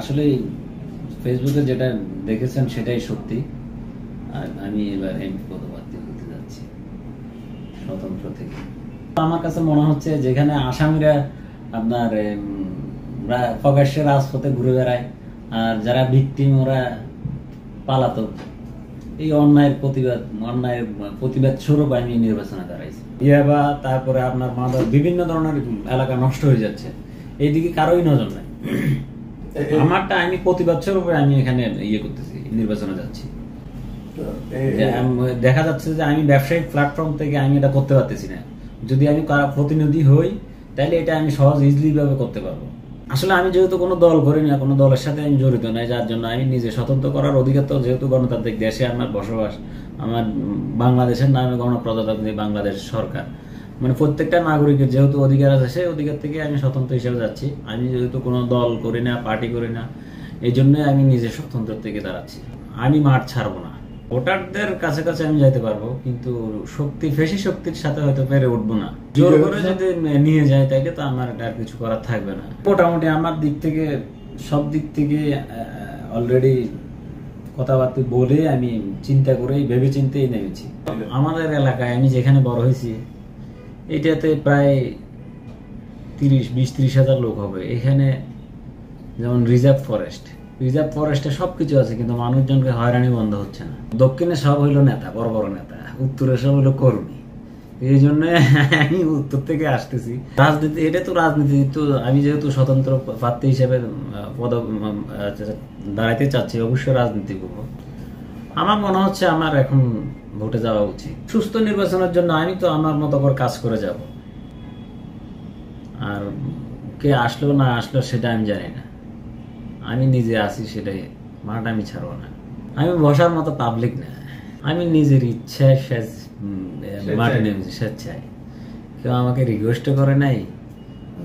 আসলে ফেসবুকে যেটা দেখেছেন সেটাই সত্যি। আর আমি এবার এমপি পদপ্রার্থী হতে যাচ্ছি, স্বতন্ত্র থেকে। আমার কাছে মনে হচ্ছে যেখানে আসামিরা আপনার প্রকাশ্যে রাজপথে ঘুরে বেড়ায়, আর যারা ভিকটিম ওরা পালাতক, এই অন্যায়ের প্রতিবাদ অন্যায়ের প্রতিবাদ স্বরূপ আমি নির্বাচনে দাঁড়াইছি। ইয়াবা তারপরে আপনার মাদক, বিভিন্ন ধরনের এলাকা নষ্ট হয়ে যাচ্ছে। এইদিকে কারোই নজর নাই। আমারটা আমি প্রতিবাদ স্বরূপে আমি এখানে ইয়ে করতেছি নির্বাচনে যাচ্ছি। দেখা যাচ্ছে যে আমি ব্যবসায়িক প্ল্যাটফর্ম থেকে আমি এটা করতে পারতেছি না। যদি আমি প্রতিনিধি হই তাহলে এটা আমি সহজ ইজিলি ভাবে করতে পারব। আসলে আমি যেহেতু কোনো দল করি না কোনো দলের সাথে আমি জড়িত নাই যার জন্য আমি নিজে স্বতন্ত্র করার অধিকার তো যেহেতু গণতান্ত্রিক দেশে আমার বসবাস আমার বাংলাদেশের নামে গণপ্রজাতন্ত্রী বাংলাদেশ সরকার। মানে প্রত্যেকটা নাগরিকের যেহেতু অধিকার আছে, সেই অধিকার থেকে আমি স্বতন্ত্র হিসেবে যাচ্ছি। আমি যেহেতু কোনো দল করি না, পার্টি করি না, এই জন্য আমি নিজে স্বতন্ত্র থেকে দাঁড়াচ্ছি। আমি মাঠ ছাড়বো না। ভোটারদের কাছে কাছে আমি যাইতে পারব, কিন্তু শক্তি, ফেসি শক্তির সাথে হয়তো পেরে উঠবো না। জোর করে যদি নিয়ে যায় তাইলে তো আমার আর কিছু করার থাকবে না। মোটামুটি আমার দিক থেকে, সব দিক থেকে অলরেডি কথাবার্তা বলে আমি চিন্তা করেই ভেবে চিন্তেই নেমেছি। আমাদের এলাকায় আমি যেখানে বড় হয়েছি এটাতে প্রায় তিরিশ, বিশ, ত্রিশ হাজার লোক হবে। এখানে যেমন রিজার্ভ ফরেস্ট। রিজার্ভ ফরেস্টে সবকিছু আছে, কিন্তু মানুষজনকে হয়রানি বন্ধ হচ্ছে না। দক্ষিণে সব হইল নেতা, বড় বড় নেতা। উত্তরে সব হইল কর্মী। এই জন্য আমি উত্তর থেকে আসতেছি। রাজনীতি, এটা তো রাজনীতি তো আমি যেহেতু স্বতন্ত্র প্রার্থী হিসেবে পদ দাঁড়াইতে চাচ্ছি, অবশ্যই রাজনীতি করব। আমার মনে হচ্ছে আমার এখন ভোটে যাওয়া উচিত। সুস্থ নির্বাচনের জন্য আমি তো আমার মতো করে কাজ করে যাব। আর কে আসলো না আসলো সেটা আমি জানি না। আমি নিজে আছি সেটাই মাঠ আমি ছাড়বো না। আমি বসার মতো পাবলিক না। আমি নিজের ইচ্ছায় মাঠে নেমেছি স্বেচ্ছায় কেউ আমাকে রিকোয়েস্টও করে নাই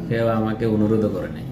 কেউ আমাকে অনুরোধও করে নাই।